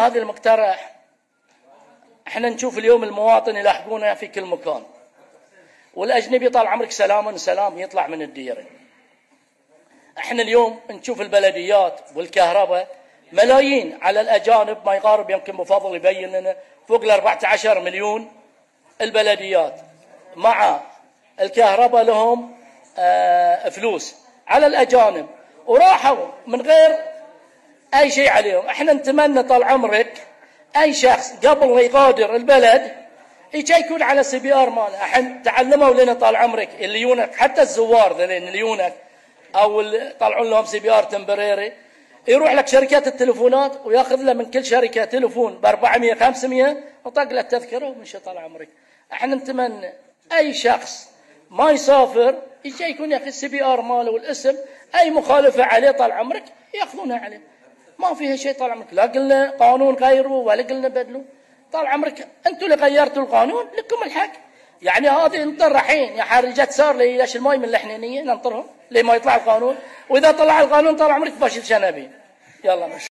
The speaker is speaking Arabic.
هذا المقترح. إحنا نشوف اليوم المواطن يلاحقونه في كل مكان. والأجنبي طال عمرك سلام سلام يطلع من الديرة. إحنا اليوم نشوف البلديات والكهرباء ملايين على الأجانب ما يقارب يمكن ابو فضل يبين لنا فوق ال 14 مليون البلديات. مع الكهرباء لهم آه فلوس على الأجانب. وراحوا من غير أي شيء عليهم. إحنا نتمنى طال عمرك أي شخص قبل ما يغادر البلد يكون على CPR ماله. إحنا تعلموا لنا طال عمرك اللي يونك حتى الزوار ذلين اللي يونك أو طلعون لهم CPR temporary. يروح لك شركات التلفونات وياخذ له من كل شركة تلفون ب 400 500 وطق له التذكرة ومشى طال عمرك. إحنا نتمنى أي شخص ما يسافر يجي يكون ياخذ السي بي آر ماله والاسم أي مخالفة عليه طال عمرك ياخذونها عليه. ما فيها شيء طال عمرك لا قلنا قانون غيروا ولا قلنا بدلوا طال عمرك أنتم اللي غيرتوا القانون لكم الحق. يعني هذه ننطر الحين يا حرجت صار لي ليش الماي من الحنينيه ننطرهم ليه ما يطلع القانون. وإذا طلع القانون طال عمرك فاشل شنبي. يلا مش